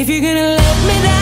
If you're gonna let me down